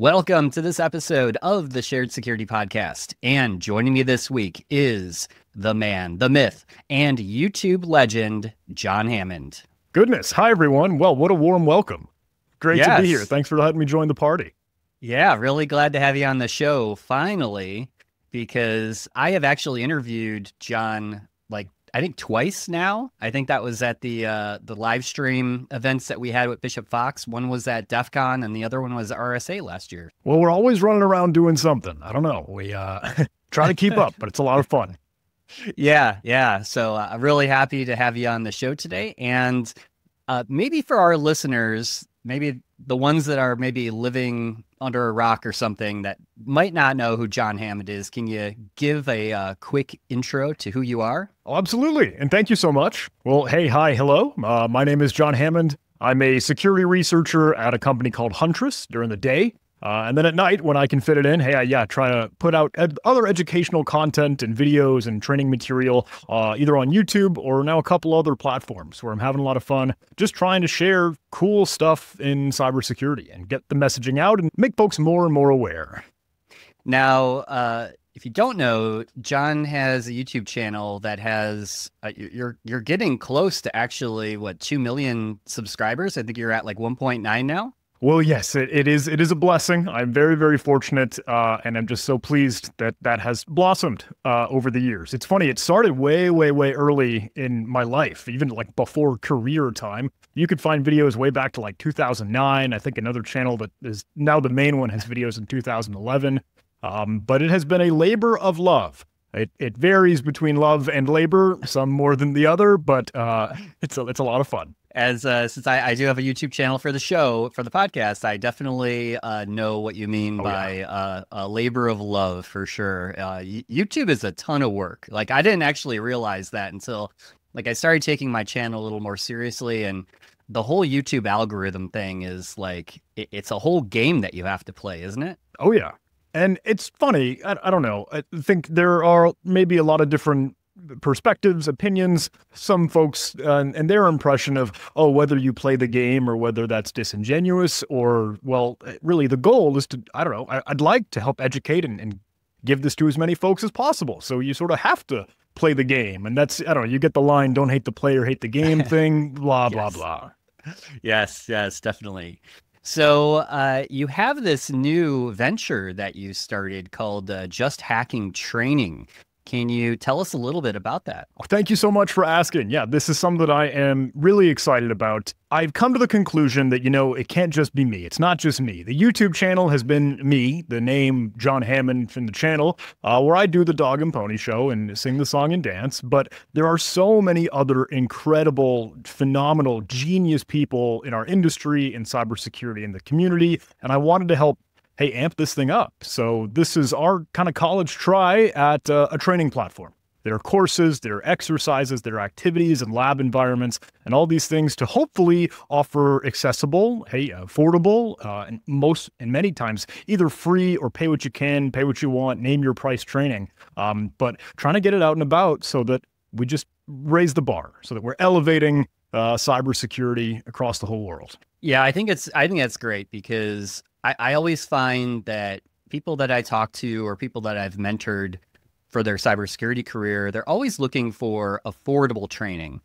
Welcome to this episode of the Shared Security Podcast. And joining me this week is the man, the myth, and YouTube legend, John Hammond. Goodness. Hi, everyone. Well, what a warm welcome. Great yes. to be here. Thanks for letting me join the party. Yeah, really glad to have you on the show finally, because I have actually interviewed John like I think twice now. I think that was at the uh, the live stream events that we had with Bishop Fox. One was at DEF CON and the other one was RSA last year. Well, we're always running around doing something. I don't know. We uh, try to keep up, but it's a lot of fun. Yeah, yeah. So uh, I'm really happy to have you on the show today. And uh, maybe for our listeners, maybe the ones that are maybe living under a rock or something that might not know who John Hammond is, can you give a uh, quick intro to who you are? Oh, absolutely. And thank you so much. Well, hey, hi, hello. Uh, my name is John Hammond. I'm a security researcher at a company called Huntress during the day. Uh, and then at night, when I can fit it in, hey, I, yeah, try to put out ed- other educational content and videos and training material, uh, either on YouTube or now a couple other platforms where I'm having a lot of fun, just trying to share cool stuff in cybersecurity and get the messaging out and make folks more and more aware. Now, uh, if you don't know, John has a YouTube channel that has uh, you're you're getting close to actually what two million subscribers. I think you're at like 1.9 now. Well, yes, it, it is. It is a blessing. I'm very, very fortunate, uh, and I'm just so pleased that that has blossomed uh, over the years. It's funny. It started way, way, way early in my life, even like before career time. You could find videos way back to like 2009. I think another channel that is now the main one has videos in 2011. Um, but it has been a labor of love. It it varies between love and labor, some more than the other, but uh, it's a, it's a lot of fun as uh, since I, I do have a YouTube channel for the show for the podcast, I definitely uh, know what you mean oh, by yeah. uh, a labor of love for sure. Uh, YouTube is a ton of work. Like I didn't actually realize that until like I started taking my channel a little more seriously, and the whole YouTube algorithm thing is like it, it's a whole game that you have to play, isn't it? Oh yeah. And it's funny. I, I don't know. I think there are maybe a lot of different perspectives, opinions, some folks, uh, and their impression of, oh, whether you play the game or whether that's disingenuous or, well, really the goal is to, I don't know, I, would like to help educate and, and give this to as many folks as possible. So you sort of have to play the game. And that's, I don't know, you get the line, don't hate the player, hate the game thing, blah, blah, blah. Yes, yes, definitely. So uh, you have this new venture that you started called uh, Just Hacking Training. Can you tell us a little bit about that? Thank you so much for asking. Yeah, this is something that I am really excited about. I've come to the conclusion that, you know, it can't just be me. It's not just me. The YouTube channel has been me, the name John Hammond from the channel, uh, where I do the dog and pony show and sing the song and dance. But there are so many other incredible, phenomenal, genius people in our industry, in cybersecurity, in the community. And I wanted to help hey, amp this thing up. So this is our kind of college try at uh, a training platform. There are courses, there are exercises, there are activities and lab environments, and all these things to hopefully offer accessible, hey, affordable, uh, and most and many times either free or pay what you can, pay what you want, name your price training. Um, but trying to get it out and about so that we just raise the bar, so that we're elevating uh, cybersecurity across the whole world. Yeah, I think it's I think that's great because I, I always find that people that I talk to or people that I've mentored for their cybersecurity career, they're always looking for affordable training.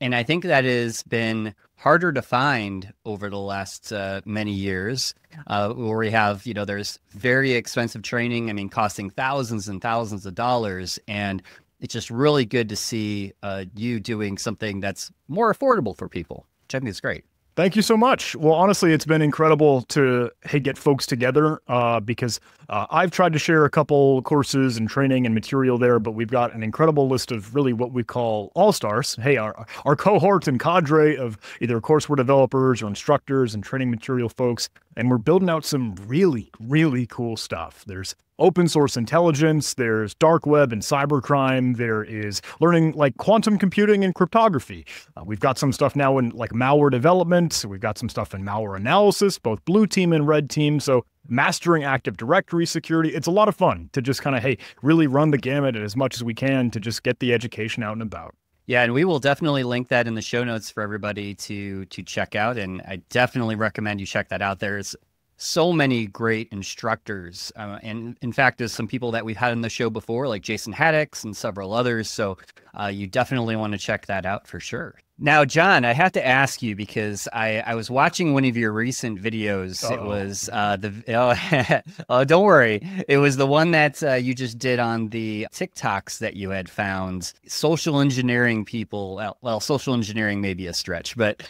And I think that has been harder to find over the last uh, many years, uh, where we have, you know, there's very expensive training. I mean, costing thousands and thousands of dollars. And it's just really good to see uh, you doing something that's more affordable for people, which I think is great. Thank you so much. Well, honestly, it's been incredible to hey, get folks together uh, because uh, I've tried to share a couple courses and training and material there, but we've got an incredible list of really what we call all stars. Hey, our, our cohort and cadre of either courseware developers or instructors and training material folks. And we're building out some really, really cool stuff. There's open source intelligence, there's dark web and cybercrime, there is learning like quantum computing and cryptography. Uh, we've got some stuff now in like malware development, we've got some stuff in malware analysis, both blue team and red team. So mastering Active Directory security. It's a lot of fun to just kind of, hey, really run the gamut as much as we can to just get the education out and about. Yeah, and we will definitely link that in the show notes for everybody to to check out. And I definitely recommend you check that out. There's so many great instructors. Uh, and in fact, there's some people that we've had on the show before, like Jason Haddix and several others. So uh, you definitely want to check that out for sure. Now, John, I have to ask you because I, I was watching one of your recent videos. Uh-oh. It was uh, the oh, oh, don't worry, it was the one that uh, you just did on the TikToks that you had found. Social engineering people, well, well social engineering may be a stretch, but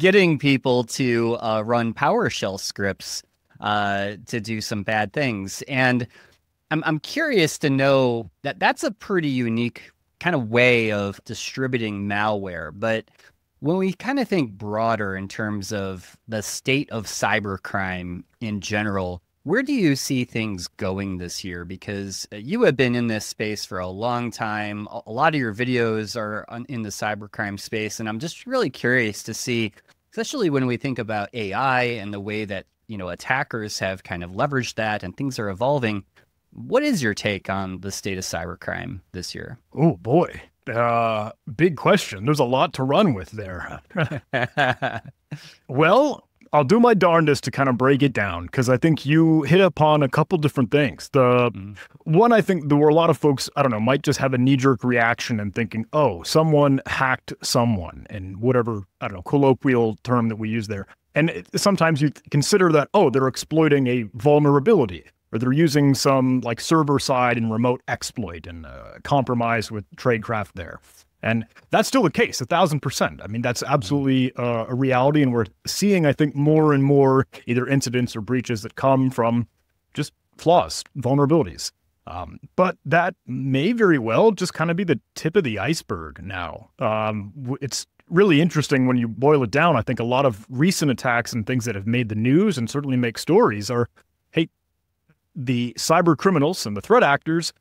getting people to uh, run PowerShell scripts uh, to do some bad things, and I'm I'm curious to know that that's a pretty unique kind of way of distributing malware. But when we kind of think broader in terms of the state of cybercrime in general, where do you see things going this year? Because uh, you have been in this space for a long time. A lot of your videos are in the cybercrime space. And I'm just really curious to see, especially when we think about AI and the way that, you know, attackers have kind of leveraged that and things are evolving. What is your take on the state of cybercrime this year? Oh boy, uh, big question. There's a lot to run with there. well, I'll do my darndest to kind of break it down because I think you hit upon a couple different things. The mm. one, I think there were a lot of folks, I don't know, might just have a knee jerk reaction and thinking, oh, someone hacked someone, and whatever, I don't know, colloquial term that we use there. And sometimes you consider that, oh, they're exploiting a vulnerability or they're using some like server side and remote exploit and uh, compromise with tradecraft there. And that's still the case, a thousand percent. I mean, that's absolutely uh, a reality. And we're seeing, I think, more and more either incidents or breaches that come from just flaws, vulnerabilities. Um, but that may very well just kind of be the tip of the iceberg now. Um, it's really interesting when you boil it down. I think a lot of recent attacks and things that have made the news and certainly make stories are hey, the cyber criminals and the threat actors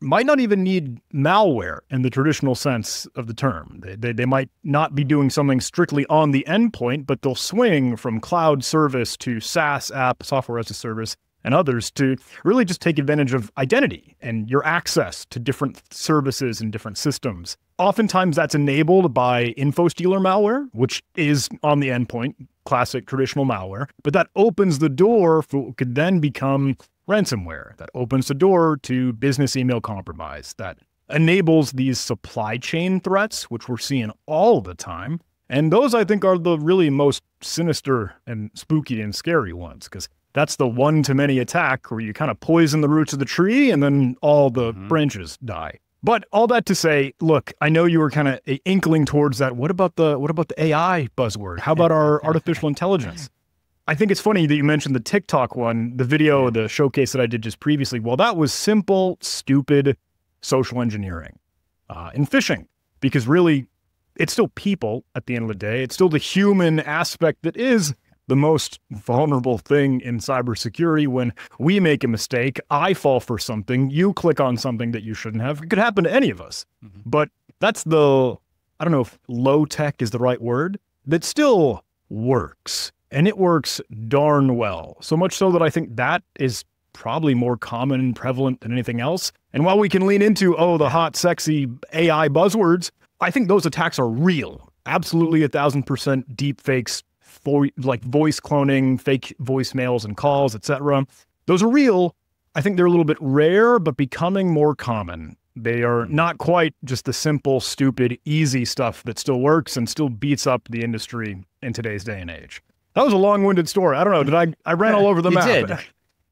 might not even need malware in the traditional sense of the term. They, they, they, might not be doing something strictly on the endpoint, but they'll swing from cloud service to SaaS app, software as a service, and others to really just take advantage of identity and your access to different services and different systems. Oftentimes that's enabled by info stealer malware, which is on the endpoint, classic traditional malware, but that opens the door for what could then become ransomware that opens the door to business email compromise that enables these supply chain threats, which we're seeing all the time. And those, I think, are the really most sinister and spooky and scary ones because that's the one to many attack where you kind of poison the roots of the tree and then all the mm-hmm. branches die. But all that to say, look, I know you were kind of inkling towards that. What about the what about the AI buzzword? How about our artificial intelligence? I think it's funny that you mentioned the TikTok one, the video, the showcase that I did just previously. Well, that was simple, stupid social engineering uh, and phishing, because really, it's still people at the end of the day. It's still the human aspect that is the most vulnerable thing in cybersecurity. When we make a mistake, I fall for something, you click on something that you shouldn't have. It could happen to any of us. Mm-hmm. But that's the, I don't know if low tech is the right word, that still works and it works darn well. So much so that I think that is probably more common and prevalent than anything else. And while we can lean into, oh, the hot, sexy AI buzzwords, I think those attacks are real. Absolutely a thousand percent deep fakes, like voice cloning, fake voicemails and calls, etc. Those are real. I think they're a little bit rare, but becoming more common. They are not quite just the simple, stupid, easy stuff that still works and still beats up the industry in today's day and age. That was a long-winded story. I don't know. Did I? I ran all over the you map. Did.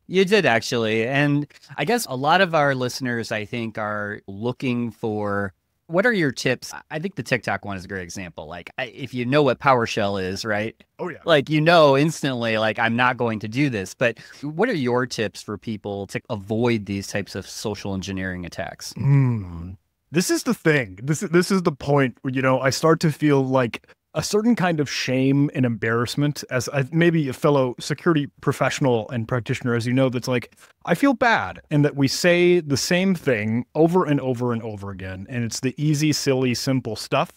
You did actually, and I guess a lot of our listeners, I think, are looking for what are your tips? I think the TikTok one is a great example. Like, if you know what PowerShell is, right? Oh yeah. Like you know instantly, like I'm not going to do this. But what are your tips for people to avoid these types of social engineering attacks? Mm. This is the thing. This is this is the point where you know I start to feel like a certain kind of shame and embarrassment as a, maybe a fellow security professional and practitioner, as you know, that's like, I feel bad. And that we say the same thing over and over and over again. And it's the easy, silly, simple stuff,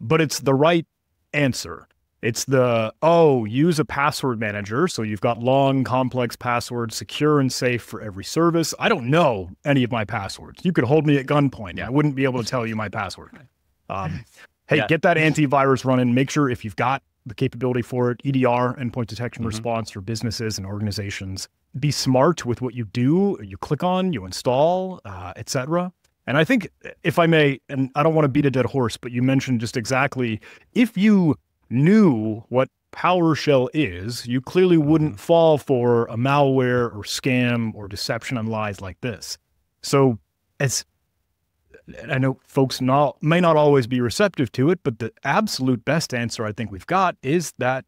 but it's the right answer. It's the, oh, use a password manager. So you've got long, complex passwords, secure and safe for every service. I don't know any of my passwords. You could hold me at gunpoint. I wouldn't be able to tell you my password. Um, Hey, yeah. get that antivirus running. Make sure if you've got the capability for it, EDR, endpoint detection mm-hmm. response for businesses and organizations. Be smart with what you do, you click on, you install, uh, etc. And I think, if I may, and I don't want to beat a dead horse, but you mentioned just exactly if you knew what PowerShell is, you clearly wouldn't mm-hmm. fall for a malware or scam or deception and lies like this. So, as I know folks not, may not always be receptive to it, but the absolute best answer I think we've got is that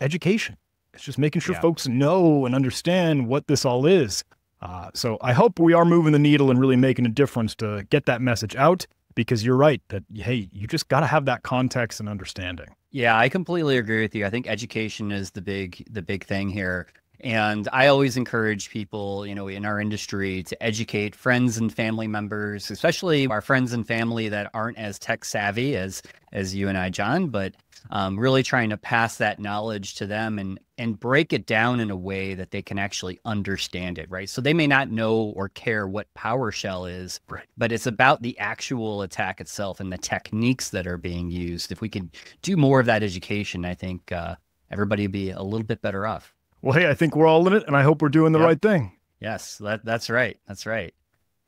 education. It's just making sure yeah. folks know and understand what this all is. Uh, so I hope we are moving the needle and really making a difference to get that message out because you're right that, hey, you just got to have that context and understanding. Yeah, I completely agree with you. I think education is the big the big thing here. And I always encourage people, you know, in our industry to educate friends and family members, especially our friends and family that aren't as tech savvy as as you and I, John, but um, really trying to pass that knowledge to them and and break it down in a way that they can actually understand it, right? So they may not know or care what PowerShell is, right. but it's about the actual attack itself and the techniques that are being used. If we could do more of that education, I think uh, everybody would be a little bit better off. Well, hey, I think we're all in it, and I hope we're doing the yep. right thing. Yes, that, that's right. That's right.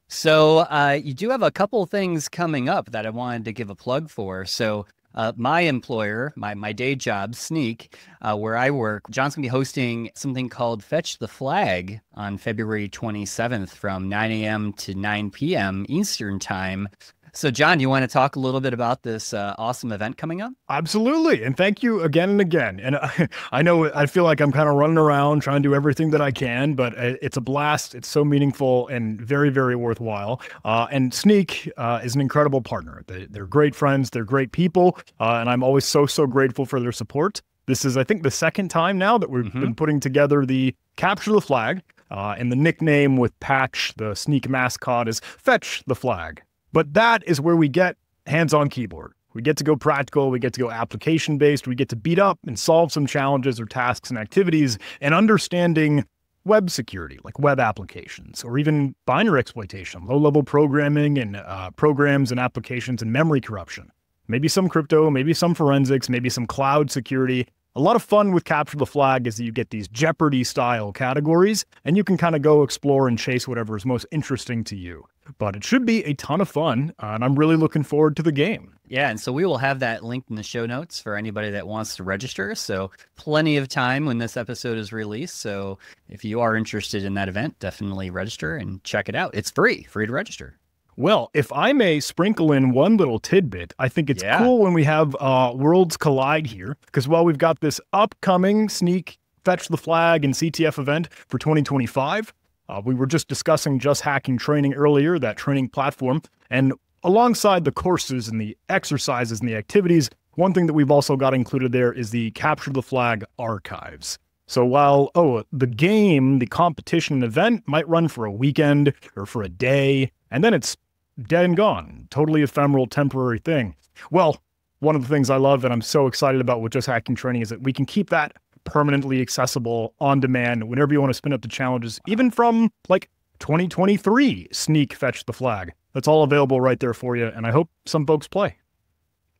So uh, you do have a couple things coming up that I wanted to give a plug for. So uh, my employer, my my day job, Snyk, uh, where I work, John's gonna be hosting something called Fetch the Flag on February 27th from 9 a.m. to 9 p.m. Eastern Time. So, John, you want to talk a little bit about this uh, awesome event coming up? Absolutely. And thank you again and again. And I, I know I feel like I'm kind of running around trying to do everything that I can, but it's a blast. It's so meaningful and very, very worthwhile. Uh, and Snyk uh, is an incredible partner. They, are great friends, they're great people. Uh, and I'm always so, so grateful for their support. This is, I think, the second time now that we've mm-hmm. been putting together the Capture the Flag. Uh, and the nickname with Patch, the Snyk mascot, is Fetch the Flag. But that is where we get hands on keyboard. We get to go practical, we get to go application based, we get to beat up and solve some challenges or tasks and activities and understanding web security, like web applications, or even binary exploitation, low level programming and uh, programs and applications and memory corruption. Maybe some crypto, maybe some forensics, maybe some cloud security. A lot of fun with Capture the Flag is that you get these Jeopardy style categories and you can kind of go explore and chase whatever is most interesting to you but it should be a ton of fun, uh, and I'm really looking forward to the game. Yeah, and so we will have that linked in the show notes for anybody that wants to register. So, plenty of time when this episode is released. So, if you are interested in that event, definitely register and check it out. It's free, free to register. Well, if I may sprinkle in one little tidbit, I think it's yeah. cool when we have uh, worlds collide here, because while we've got this upcoming Snyk Fetch the Flag and CTF event for 2025, uh, we were just discussing Just Hacking Training earlier, that training platform. And alongside the courses and the exercises and the activities, one thing that we've also got included there is the Capture the Flag archives. So while, oh, the game, the competition event might run for a weekend or for a day, and then it's dead and gone, totally ephemeral, temporary thing. Well, one of the things I love and I'm so excited about with Just Hacking Training is that we can keep that permanently accessible on demand whenever you want to spin up the challenges, even from like 2023 Snyk fetch the flag. That's all available right there for you. And I hope some folks play.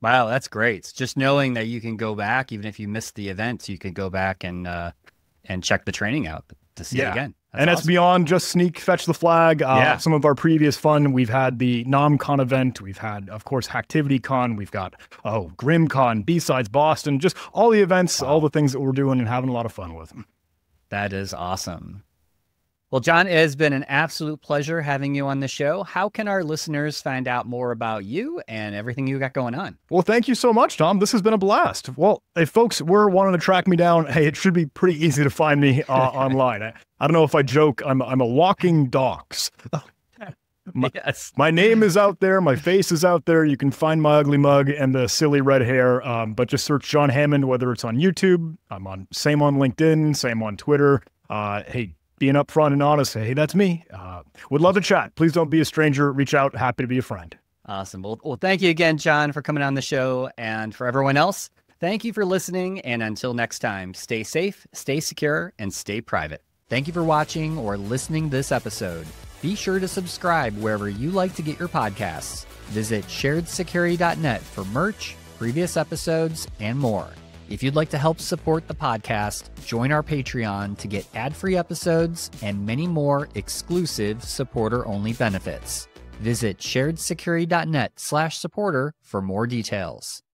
Wow, that's great. Just knowing that you can go back, even if you missed the event, you can go back and uh, and check the training out to see yeah. it again. That's and awesome. it's beyond just Snyk fetch the flag. Uh, yeah. Some of our previous fun, we've had the NahamCon event. We've had, of course, HacktivityCon. We've got, oh, GrimCon, B-Sides Boston, just all the events, wow. all the things that we're doing and having a lot of fun with. That is awesome. Well, John, it has been an absolute pleasure having you on the show. How can our listeners find out more about you and everything you got going on? Well, thank you so much, Tom. This has been a blast. Well, if folks were wanting to track me down, hey, it should be pretty easy to find me uh, online. I, I, don't know if I joke, I'm, I'm a walking docs. My, yes. my name is out there. My face is out there. You can find my ugly mug and the silly red hair. Um, but just search John Hammond, whether it's on YouTube. I'm on same on LinkedIn, same on Twitter. Uh, hey, being upfront and honest. Hey, that's me. Uh, would love to chat. Please don't be a stranger. Reach out. Happy to be a friend. Awesome. Well, well, thank you again, John, for coming on the show. And for everyone else, thank you for listening. And until next time, stay safe, stay secure, and stay private. Thank you for watching or listening this episode. Be sure to subscribe wherever you like to get your podcasts. Visit sharedsecurity.net for merch, previous episodes, and more. If you'd like to help support the podcast, join our Patreon to get ad free episodes and many more exclusive supporter only benefits. Visit sharedsecurity.net slash supporter for more details.